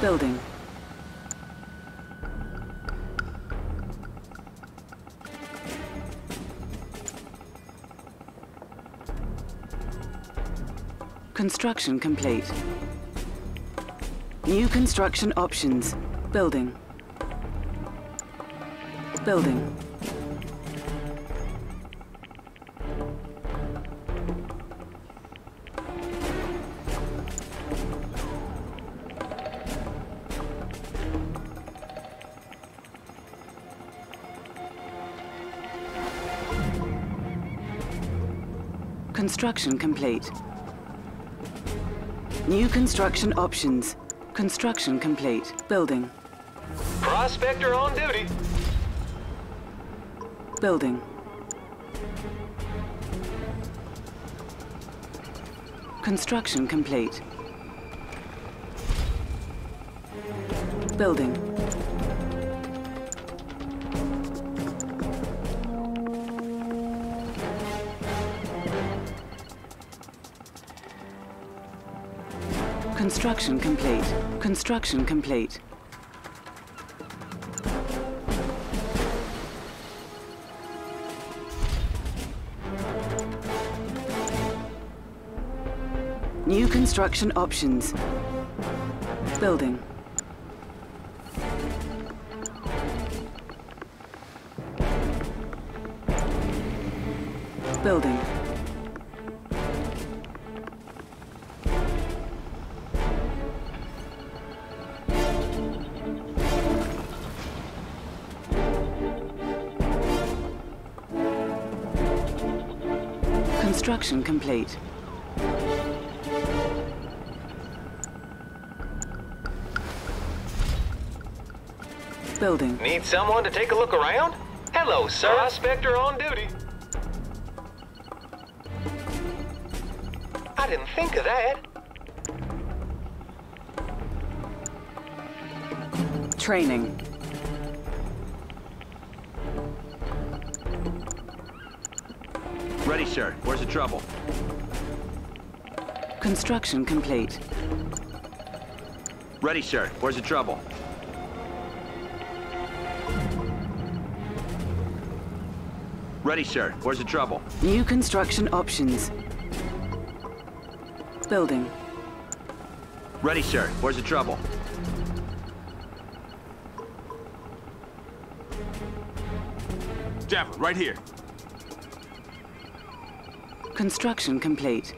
Building. Construction complete. New construction options. Building. Building. Construction complete. New construction options. Construction complete. Building. Prospector on duty. Building. Construction complete. Building. Construction complete. Construction complete. New construction options. Building. Building. Construction complete. Building. Need someone to take a look around? Hello, sir. Prospector on duty. I didn't think of that. Training. Ready, sir. Trouble? Construction complete. Ready, sir. Where's the trouble? Ready, sir. Where's the trouble? New construction options. Building. Ready, sir. Where's the trouble? Dapper, right here. Construction complete.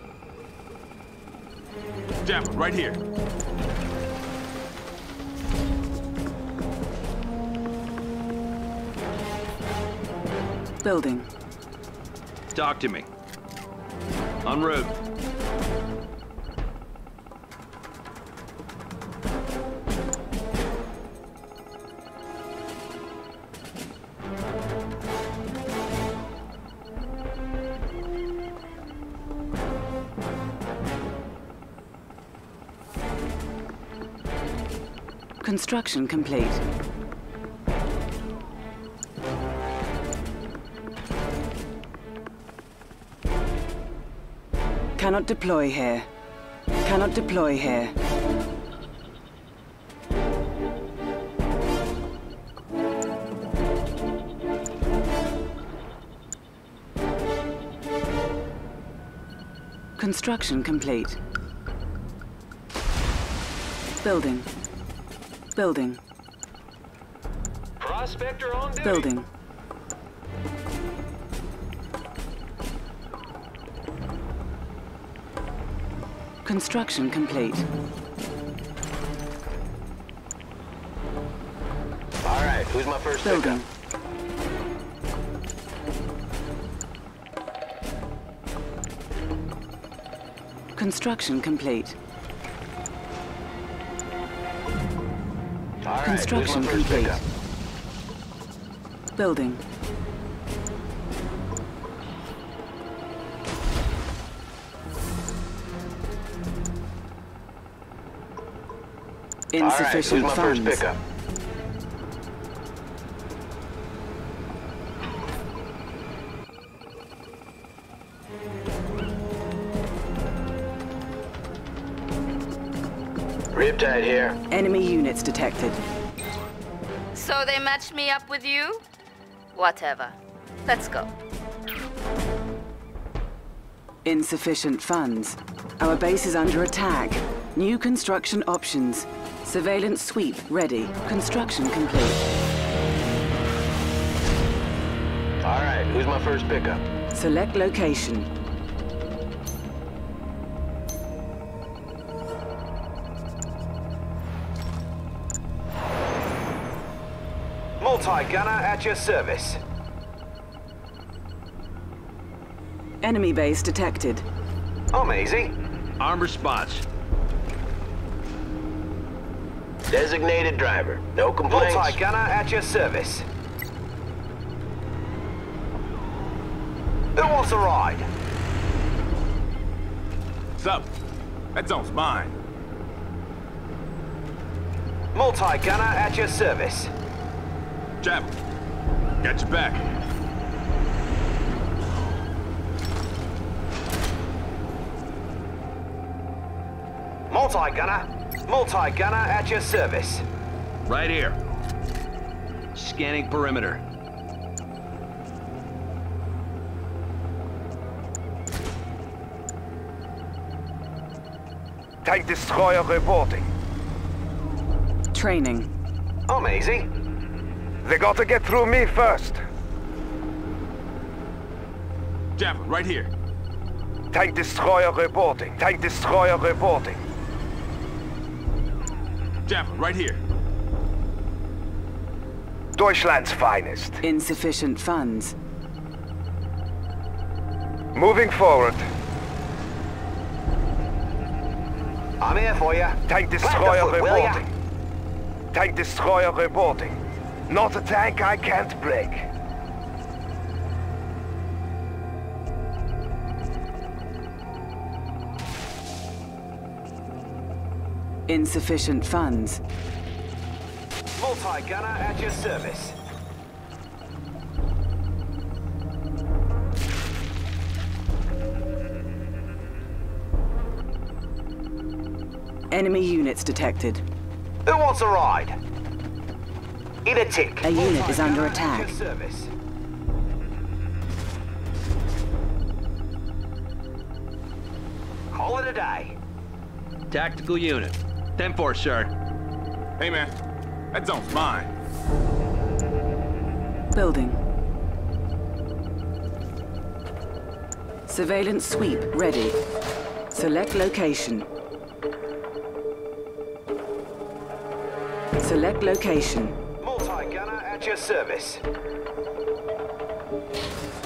Dapper, right here. Building. Talk to me. En route. Construction complete. Cannot deploy here. Cannot deploy here. Construction complete. Building. Building. Prospector on duty. Building. Construction complete. All right, who's my first Building. pickup? Construction complete. Construction who's my first complete. Building. Right, Insufficient first funds. Riptide here. Enemy units detected. So they matched me up with you? Whatever. Let's go. Insufficient funds. Our base is under attack. New construction options. Surveillance sweep ready. Construction complete. All right, who's my first pickup? Select location. Multi-gunner at your service. Enemy base detected. I'm easy. Arm response. Designated driver. No complaints. Multi-gunner at your service. Who wants a ride? What's up? That zone's mine. Multi-gunner at your service. Chap, got your back. Multi-gunner. Multi-gunner at your service. Right here. Scanning perimeter. Tank destroyer reporting. Training. I'm easy. They gotta get through me first. Javelin, right here. Tank destroyer reporting. Tank destroyer reporting. Javelin, right here. Deutschland's finest. Insufficient funds. Moving forward. I'm here for you. Tank destroyer foot, reporting. Tank destroyer reporting. Not a tank I can't break. Insufficient funds. Multi-gunner at your service. Enemy units detected. Who wants a ride? Eat a tick. A unit is under attack. service. Call it a day. Tactical unit. 10-4, sir. Hey, man. That zone's mine. Building. Surveillance sweep ready. Select location. Select location. Multi-gunner at your service.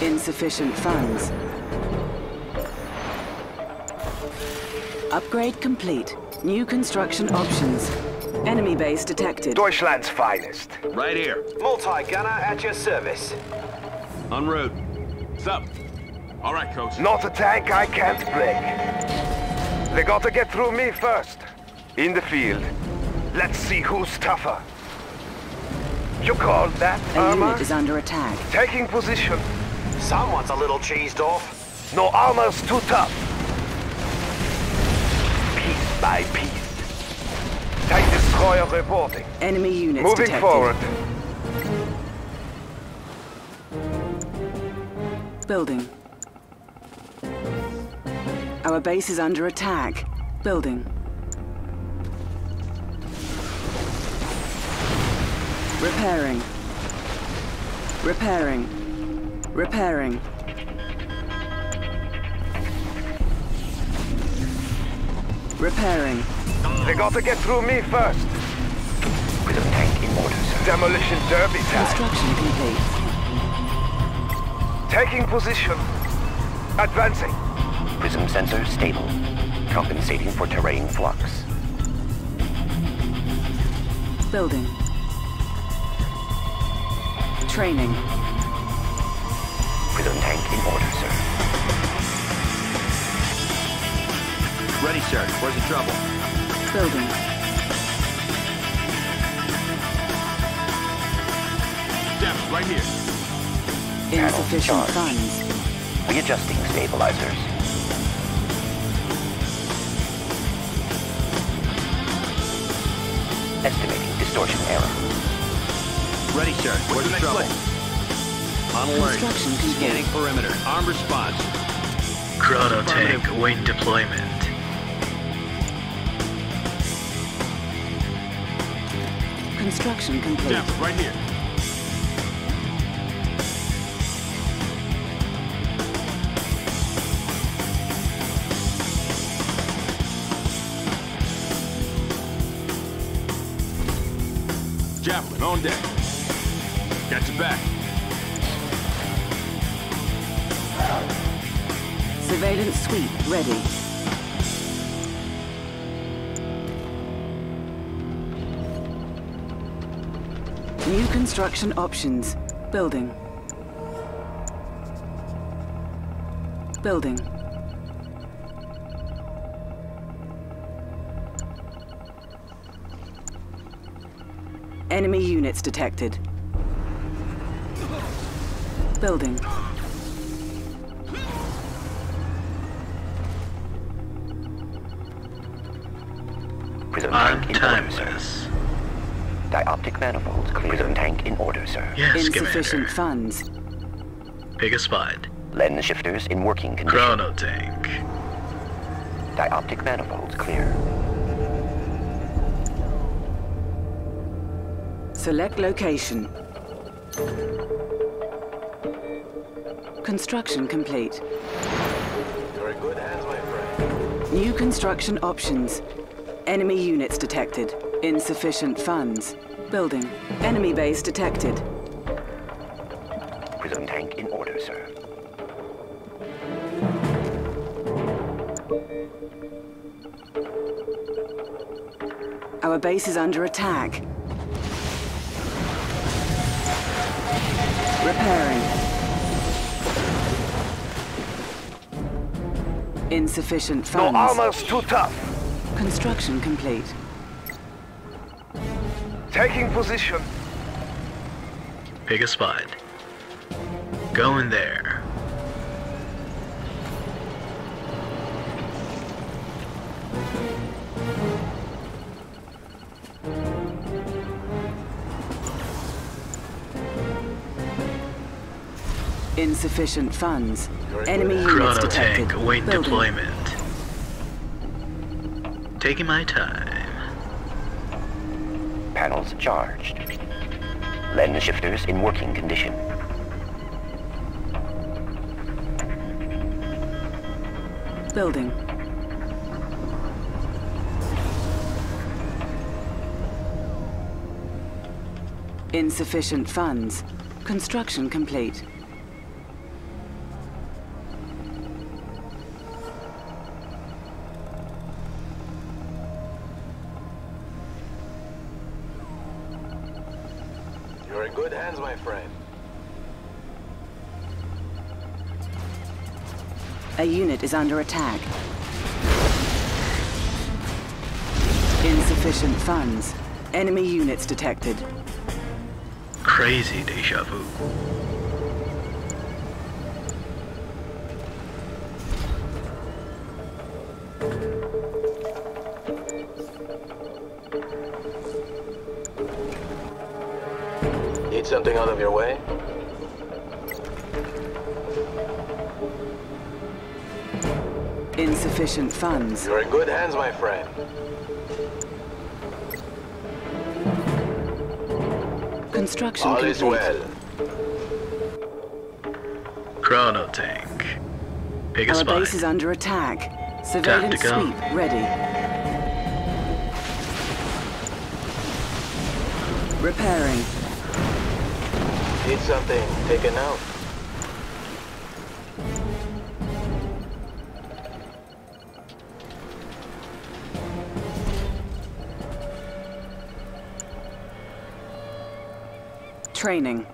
Insufficient funds. Upgrade complete. New construction options. Enemy base detected. Deutschland's finest. Right here. Multi-gunner at your service. En route. What's up? All right, coach. Not a tank I can't break. They gotta get through me first. In the field. Let's see who's tougher. You call that A armor? unit is under attack. Taking position. Someone's a little cheesed off. No armor's too tough. Piece by piece. Tank destroyer reporting. Enemy units Moving detected. forward. Building. Our base is under attack. Building. Repairing. Repairing. Repairing. Repairing. They gotta get through me first. With a tank in order, sir. Demolition derby time. Construction complete. Taking position. Advancing. Prism sensor stable. Compensating for terrain flux. Building. Training. Prism tank in order, sir. Ready, sir. Where's the trouble? Building. Javelin, right here. Insufficient charged. funds. Readjusting stabilizers. Estimating distortion error. Ready, sir. What's Where's the next trouble? place? On alert. Construction. Scanning perimeter. Armed response. Chrono tank await deployment. Construction complete. Jeff, right here. Javelin on deck. Got your back. Surveillance sweep ready. New construction options. Building. Building. Enemy units detected. Building. Prism I'm tank in order, sir. Dioptic manifolds clear. Prism tank in order, sir. Yes, Insufficient Commander. funds. Pick a spot. Lens shifters in working condition. Chrono tank. Dioptic manifolds clear. Select location. Construction complete. You're in good hands, my friend. New construction options. Enemy units detected. Insufficient funds. Building. Enemy base detected. Prism tank in order, sir. Our base is under attack. Repairing. Insufficient No funds. armor's too tough. Construction complete. Taking position. Pick a spot. Go in there. Insufficient funds. Enemy units Chrono detected. tank await Building. deployment. Taking my time. Panels charged. Lens shifters in working condition. Building. Insufficient funds. Construction complete. Is under attack. Insufficient funds. Enemy units detected. Crazy deja vu. Need something out of your way? Insufficient funds. You're in good hands, my friend. Construction All complete. is well. Chrono tank. Pick a Our spot. base is under attack. Surveillance go. sweep ready. Repairing. Need something taken out? Training.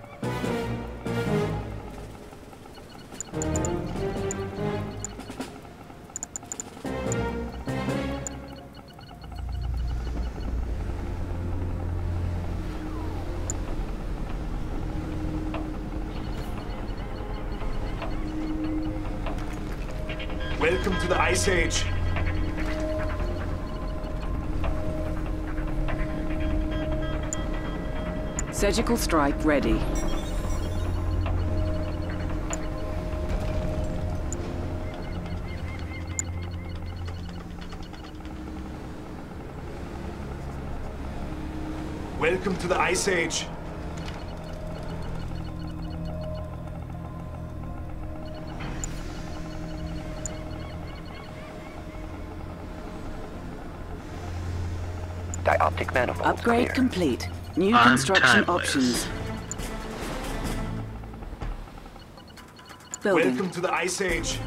Welcome to the Ice Age. Surgical strike ready. Welcome to the Ice Age. Dioptic manifold Upgrade clear. complete. New I'm construction timeless. options. Building. Welcome to the Ice Age.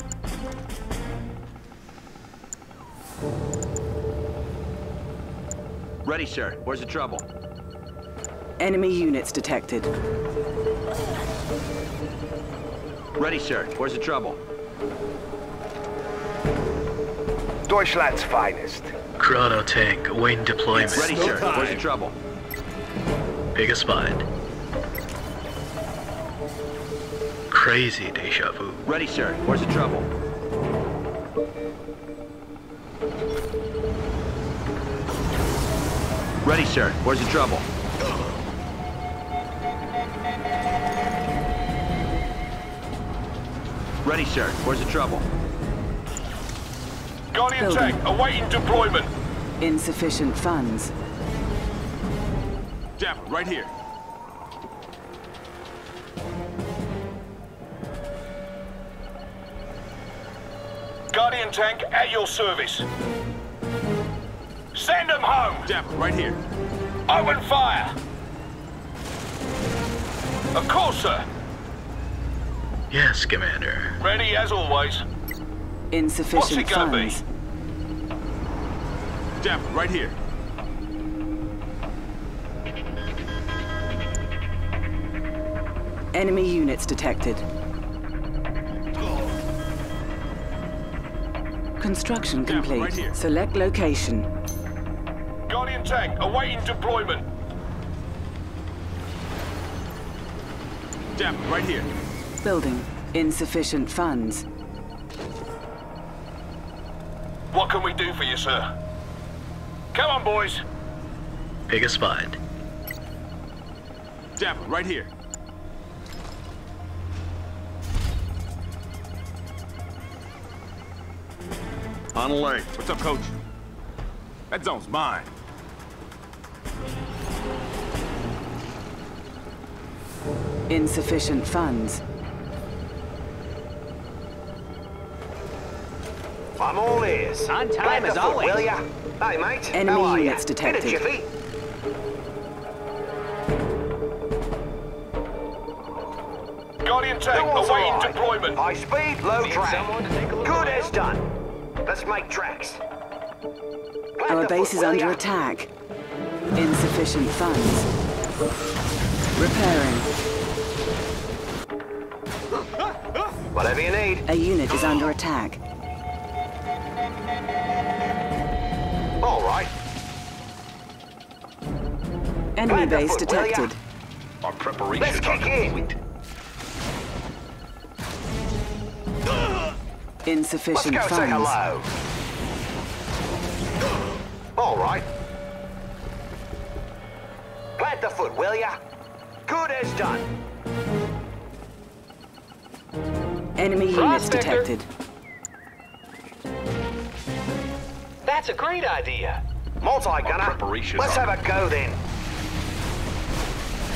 Ready, sir. Where's the trouble? Enemy units detected. Ready, sir. Where's the trouble? Deutschland's finest. Chrono tank awaiting deployment. Ready, no sir. Where's the trouble? Pick a spot. Crazy deja vu. Ready, sir. Where's the trouble? Ready, sir. Where's the trouble? Ready, sir. Where's the trouble? Guardian Building. tank awaiting deployment. Insufficient funds. Dapper, right here. Guardian tank at your service. Send them home. Dapper, right here. Open fire. Of course, sir. Yes, Commander. Ready as always. Insufficient What's it gonna be? funds. Right here. Enemy units detected. Construction Yeah, complete. right. Select location. Guardian tank awaiting deployment. Dapper, right here. Building. Insufficient funds. What can we do for you, sir? Come on, boys. Pick a spot. Dapper, right here. On alert. What's up, coach? That zone's mine. Insufficient funds. I'm all ears. On time Plant the as foot, always. Will ya? Hey, mate. Enemy how are units ya? detected. Bit of jiffy. Guardian Who tank awaiting deployment. High speed, low drag. someone to take a look Good as done. Let's make tracks. Plant Our base is under attack. Insufficient funds. Repairing. Whatever you need. A unit is under attack. All right. Enemy base foot, will ya? detected. Our Let's preparations are kick in. complete. Let's Insufficient go say funds. hello. All right. Plant the foot, will ya? Good as done. Enemy units Prospector. detected. That's a great idea. Multi-gunner. preparations Let's are have a go then.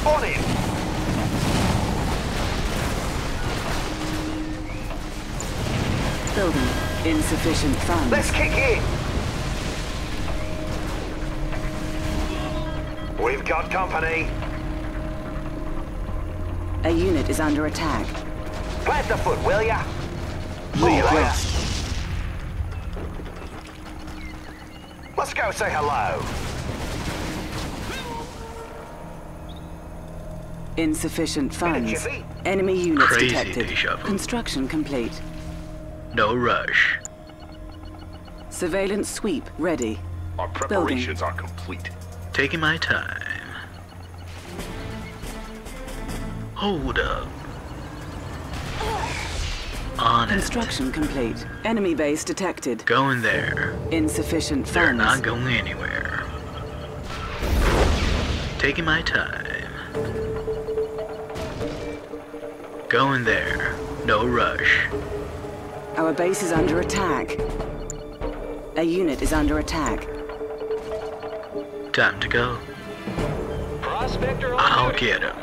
On in. Building. Insufficient funds. Let's kick in. We've got company. A unit is under attack. Plant the foot, will ya? See All you later. Let's go say hello. Insufficient funds. Enemy units Crazy detected. Construction complete. No rush. Surveillance sweep ready. Our preparations are complete. Taking my time. Hold up. On it. Construction complete. Enemy base detected. Going there. Insufficient They're not going anywhere. Taking my time. Going there. No rush. Our base is under attack. A unit is under attack. Time to go. Prospector I'll duty. get him.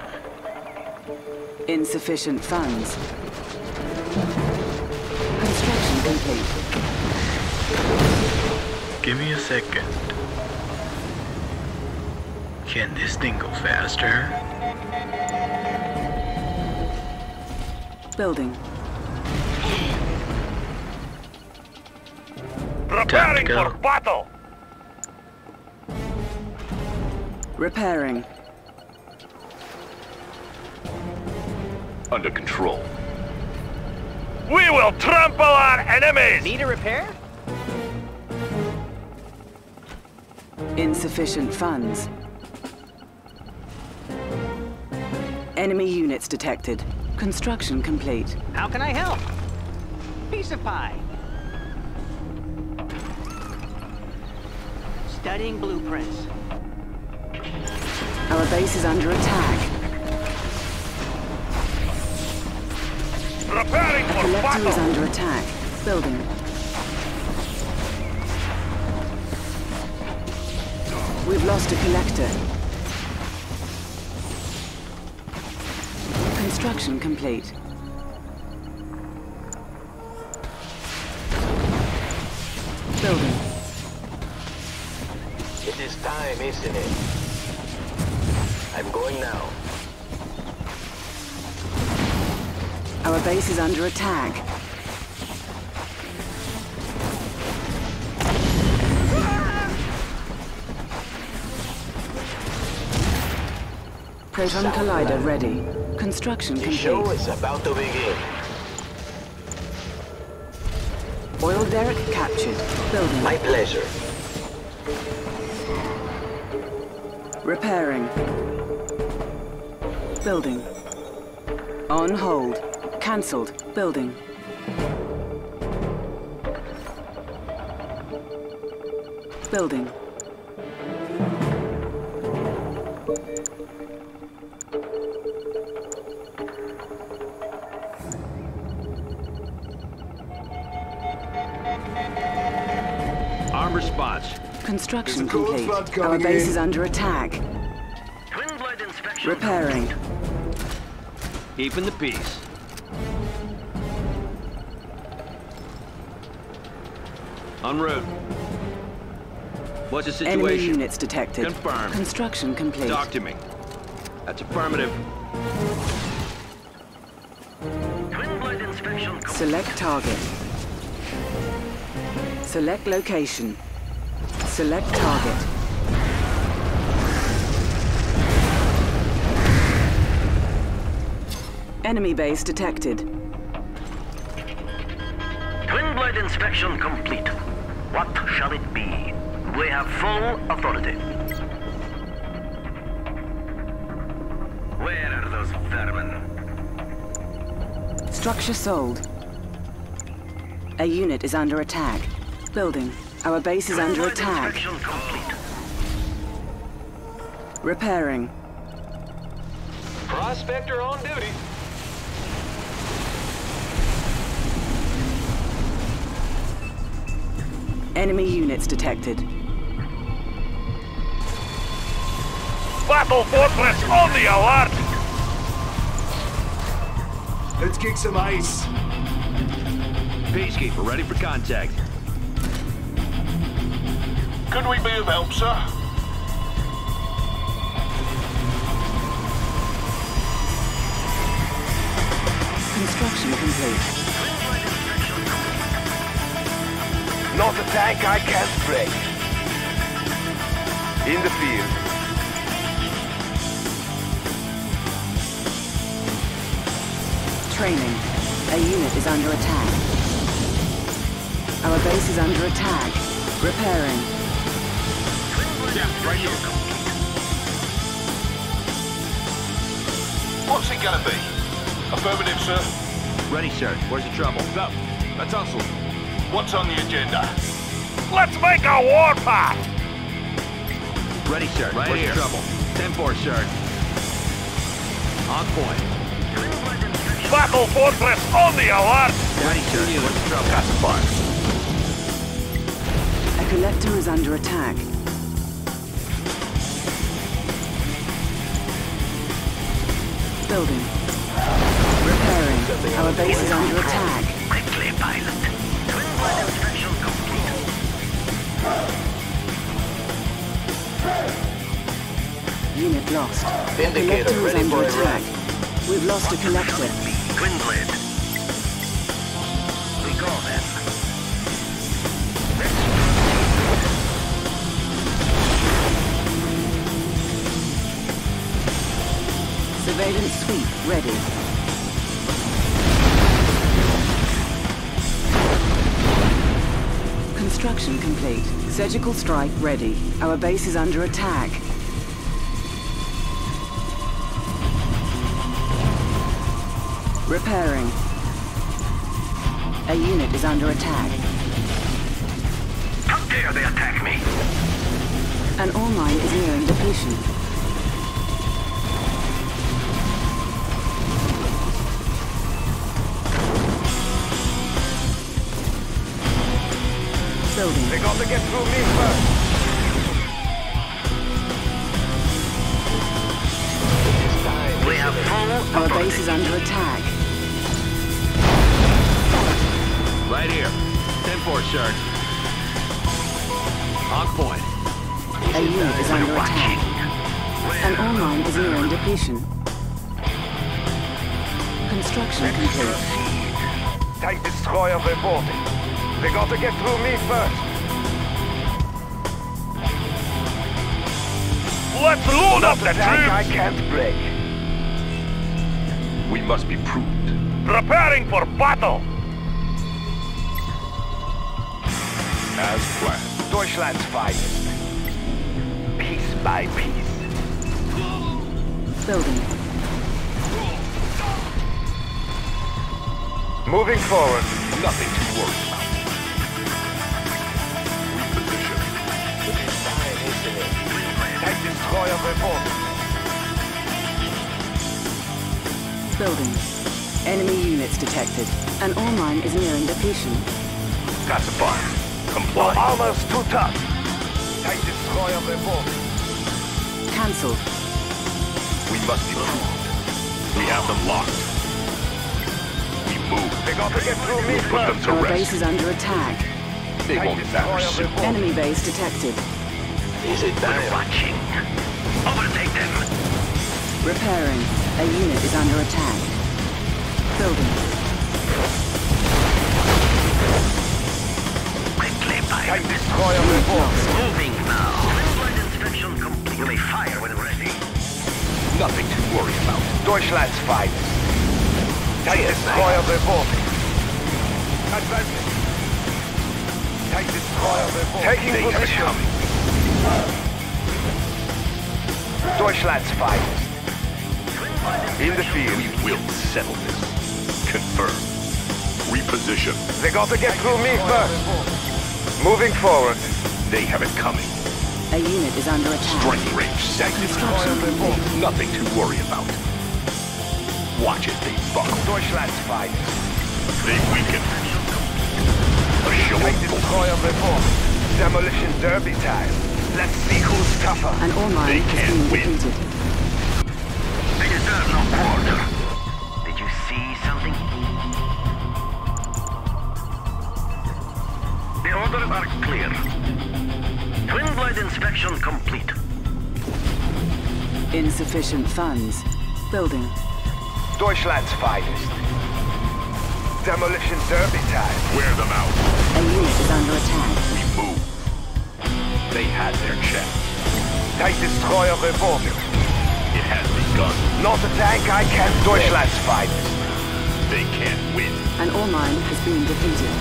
Insufficient funds. Construction complete. Give me a second. Can this thing go faster? Building. Preparing go. for battle! Repairing. Under control. We will trample our enemies! Need a repair? Insufficient funds. Enemy units detected. Construction complete. How can I help? Piece of pie. Studying blueprints. Our base is under attack. Preparing A for collector is under attack. Building. We've lost a collector. Construction complete. Building. Time, isn't it? I'm going now. Our base is under attack. Proton Collider ready. Construction The show is about to begin. Oil derrick captured. Building. My pleasure. Repairing. Building. On hold. Cancelled. Building. Building. Arm response. Construction complete. Our base is under attack. Twin blade inspection. Repairing. Keeping the peace. En route. What's the situation? Enemy situation? units detected. Confirmed. Construction complete. Talk to me. That's affirmative. Twin blade inspection. complete. Select target. Select location. Select target. Enemy base detected. Twin blade inspection complete. What shall it be? We have full authority. Where are those vermin? Structure sold. A unit is under attack. Building. Our base is under attack. inspection. Repairing. Prospector on duty. Enemy units detected. Battle Fortress on the alert! Let's kick some ice. Peacekeeper, ready for contact. Could we be of help, sir? Construction complete. Not a tank I can't break. In the field. Training. A unit is under attack. Our base is under attack. Repairing. Yeah, right here. What's it gonna be? Affirmative, sir. Ready, sir. Where's the trouble? No, let's hustle. What's on the agenda? Let's make a warpath! Ready, sir. Right Where's here. the trouble? 10-4, sir. On point. Battle Fortress on the alert! Ready, sir. Where's the trouble? Got supplies. A collector is under attack. Building. Repairing. Our base is under attack. Quickly, pilot. Twin blade inspection complete. Unit lost. Indicator ready under for attack. We've lost a collector. Twin blade. Sweep ready. Construction complete. Surgical strike ready. Our base is under attack. Repairing. A unit is under attack. How dare they attack me? An ore mine is nearing depletion. Building. They got to get through me first. We have full Our base is under attack. Right here. 10-4, sir. On point. A unit is under attack. An ore mine is nearing depletion. Construction complete. Tank destroyer reporting. They got to get through me first. Let's load up the tank I can't break. We must be prudent. Preparing for battle. As planned. Deutschland's finest. Piece by piece. Building. Moving forward. Nothing to worry Tank destroyer reporting. Building. Enemy units detected. An ore mine is nearing depletion. Our Comply. armor's too tough. Tank destroyer reporting. Cancelled. We must be prudent. We have them locked. We move. They got to get through me We'll put them first. to Our base is under attack. They won't matter destroyer soon. reporting. Enemy base detected. Easy We're watching. Overtake them. Repairing. A unit is under attack. Building. Quickly, Tank pilot. destroyer reporting. Moving now. Twin blade inspection complete. You may fire when ready. Nothing to worry about. Deutschland's finest. Tank destroyer reporting. Advancing. Tank destroyer reporting. Taking They have it position. Coming. Deutschland's finest. In the field. We will settle this. Confirm. Reposition. They got to get through me first. Moving forward. They have it coming. A unit is under attack. Strike range set. Construction complete. Nothing to worry about. Watch it, they buckle. Deutschland's finest. They weaken. A show Tank of force. destroyer reporting. Demolition derby time. Let's see who's tougher. An ore mine They has can't been win. depleted. They deserve no quarter. Did you see something? The orders are clear. Twin blade inspection complete. Insufficient funds. Building. Deutschland's finest. Demolition derby time. Wear them out. A unit is under attack. We move. They had their chance. Tank destroyer reporting. It has begun. Not a tank I can't. Deutschland's fight. They can't win. An ore mine has been defeated.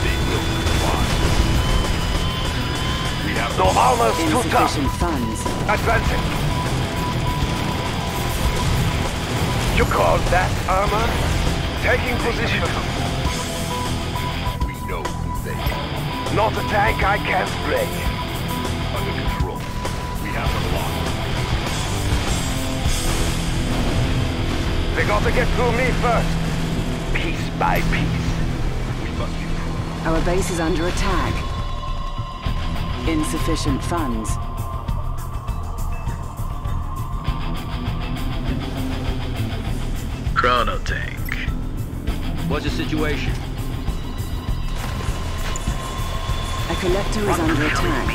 They will comply. We have No armor's too tough. Insufficient funds. Advancing. You call that armor? Taking position. Not a tank I can't break. Under control. We have them locked. They got to get through me first. Piece by piece. We must be. Our base is under attack. Insufficient funds. Chrono tank. What's the situation? A collector is under attack.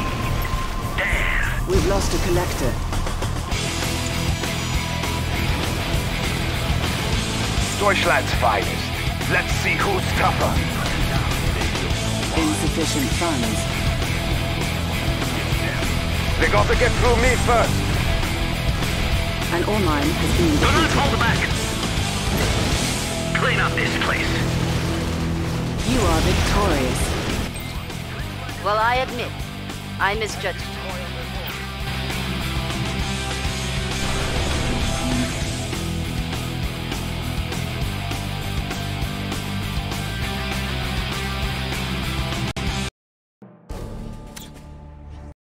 We've lost a collector. Deutschland's finest. Let's see who's tougher. Insufficient funds. They got to get through me first. An ore mine has been Do not hold back! Clean up this place. You are victorious. Well, I admit, I misjudged.